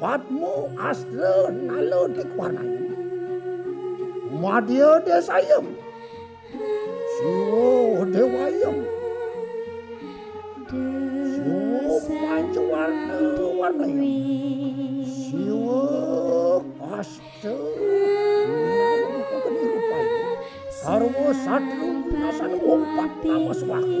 Padmo astra nalo dikwarnai. Madya desayam. Siwo dewayam. Siwo mancu warna warnayam. Siwo astra Sarwa satru nasan umpat nama swaku.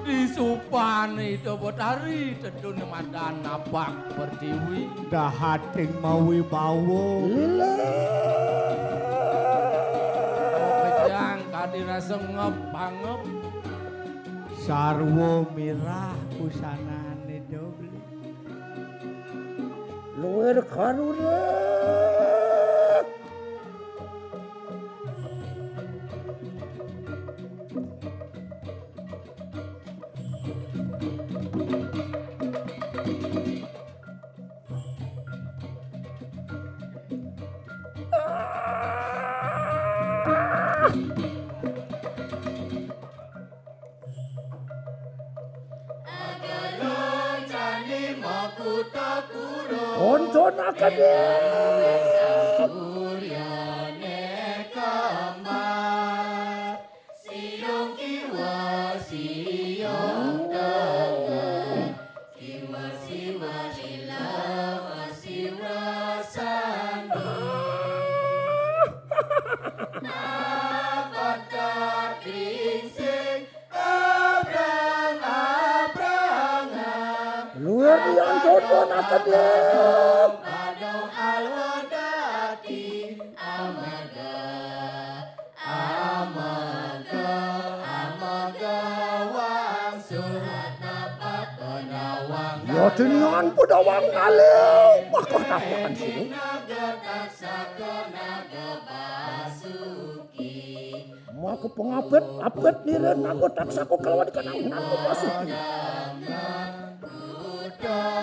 Disupani dobotari tedune madan napak pertiwi. Dahating mawi bawo. Lile. Kejang kadirasa ngepangep. Sarwo mirah 本当の中で usanane doble. Luwer karuna. Konjon akan Luwer yang konjon akan Ya dinian pedawang ngalih mahkota sini. Mau pengabet, abet niren aku taksaku kelawan kanang naku pasuki. God.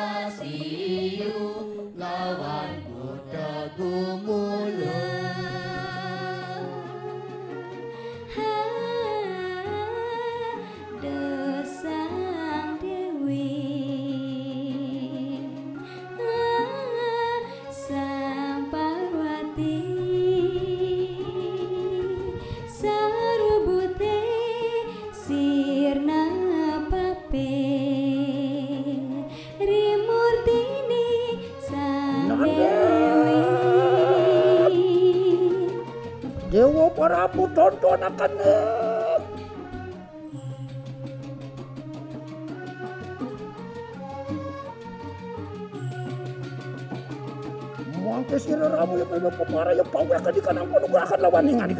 Rabu tonton akan Montes kira ramu yang memang pemara yang pawai akan di kanan pun akan lawan ingat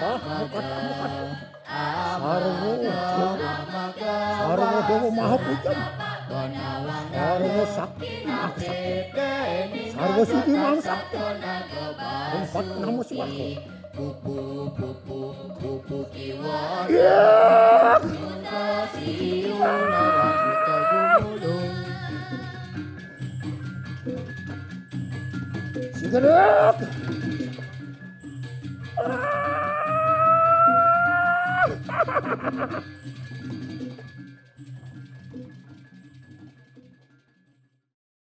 Sarwo ハハハハ!